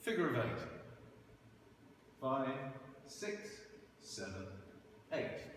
figure of eight. Five, six, seven, eight.